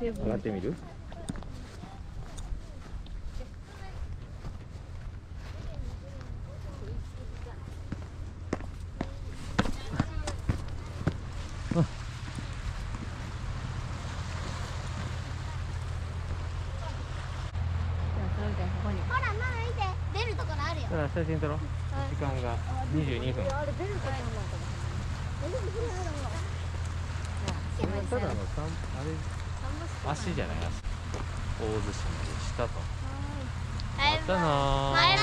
上がってみる？写真撮ろう。時間が22分。あれ出るかと思うかもただの散あれ足じゃない。足大洲市までしたと。またなー。バイバ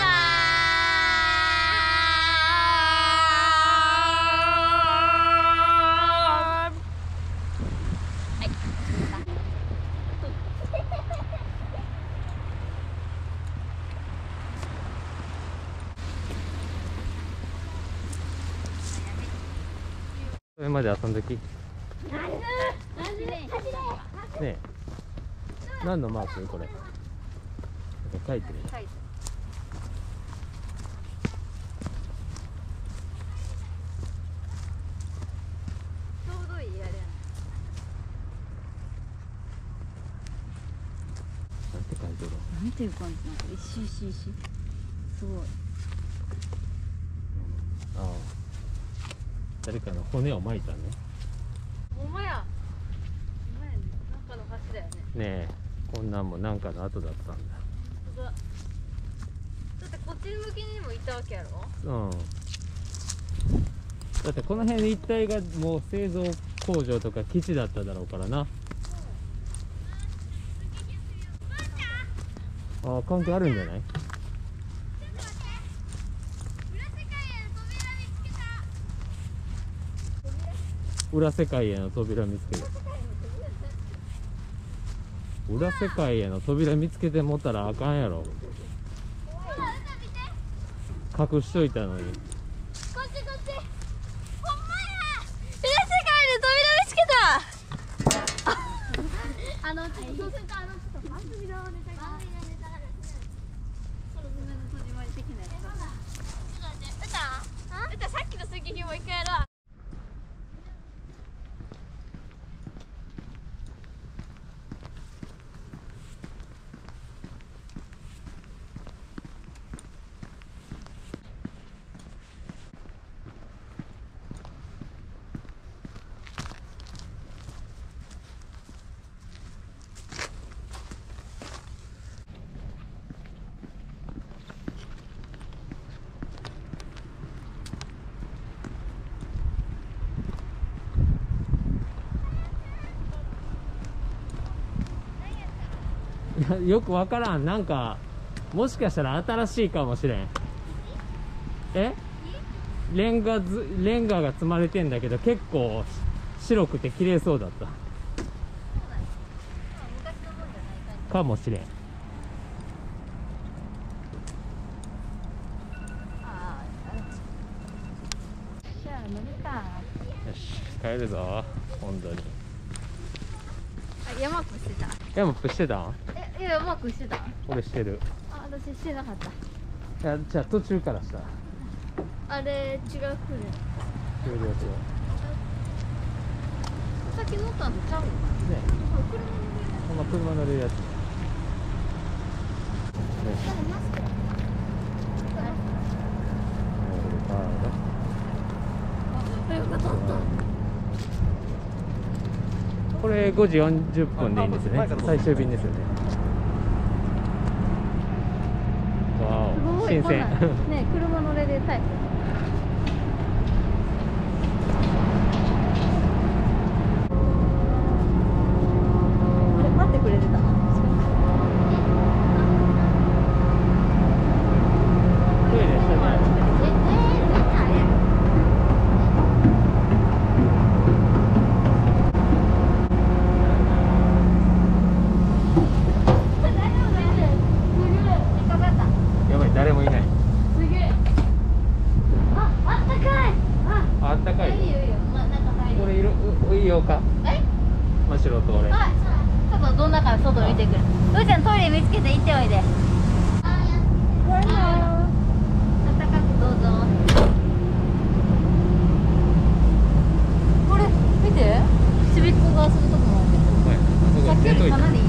それまで遊んできれえ。何のマーク？これ。書いてるちょうどいいあれな。んて書いてるなんていう感じ？なんか石石石すごい。ああ。誰かの骨を巻いたね。ほんまやほんまやねなんかの橋だよねこんなんもなんかの後だったんだ。だ。だってこっち向きにもいたわけやろ？うん。だってこの辺一帯がもう製造工場とか基地だっただろうからな。ああ関係あるんじゃない？裏世界への扉見つける裏世界への扉見つけてもったらあかんやろ。隠しといたのに。こっちこっち。ほんまや。裏世界で扉見つけた。あのちょっとそうするとあのちょっと番組のネタが番組のネタがですねその爪の閉じまりさっきの水撃もう一回やろう よくわからん。なんかもしかしたら新しいかもしれん。え？レンガずレンガが積まれてんだけど結構白くて綺麗そうだった。かもしれん。よし帰るぞ本当に。あ山くしてた。ヤマップしてた？んえいや山くしてた？俺してる。あ私してなかった。いやじゃあ途中からしたあれ違う船。終了しよさっき乗ったのちゃうね。ほんま車乗れるやつ。ね。なよかった。これ5時40分でいいんですよね。最終便ですよねわすごいお新鮮ね車乗れでタイプあれ待ってくれてたトイレしてないやばい誰もいないあったかいこれいるういいよか真っ白と俺ちょっとどんなか外見てくる。うーちゃんトイレ見つけて行っておいで。あったかくどうぞ。これ見て。ちびっこが遊ぶとこも。さっき寝といたかなり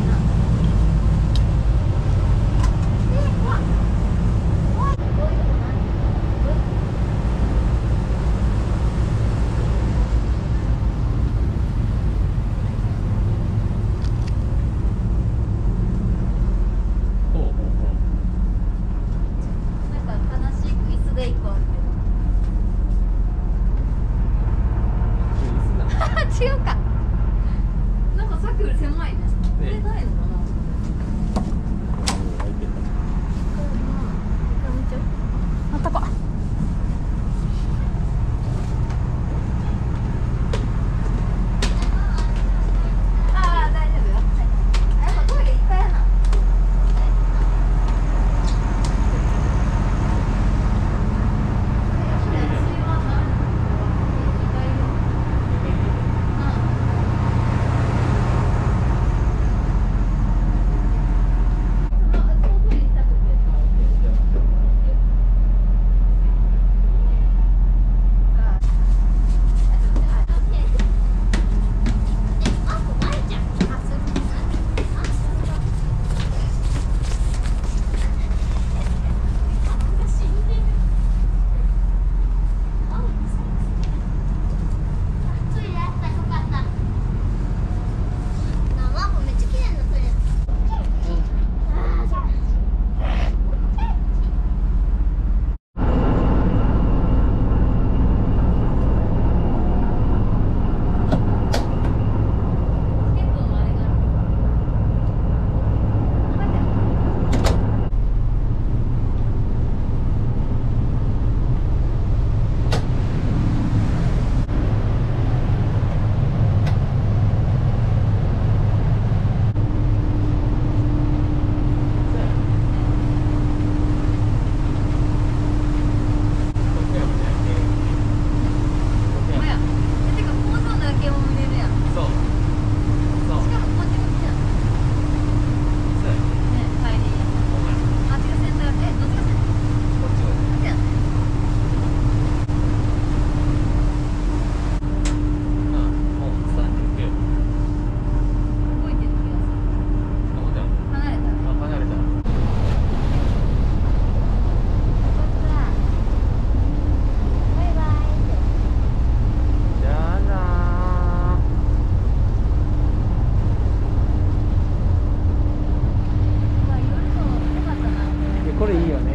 これいいよね。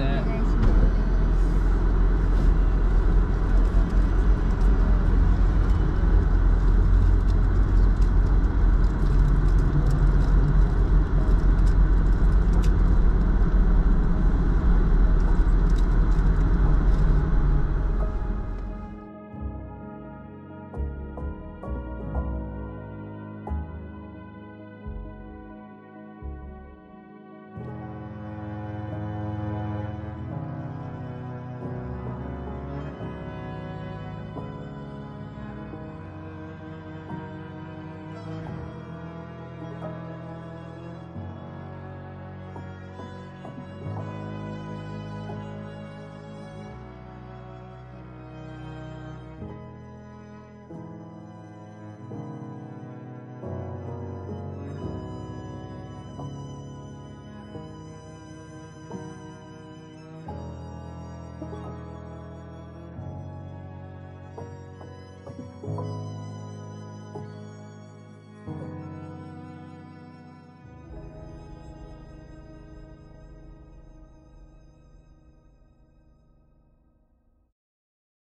ゃ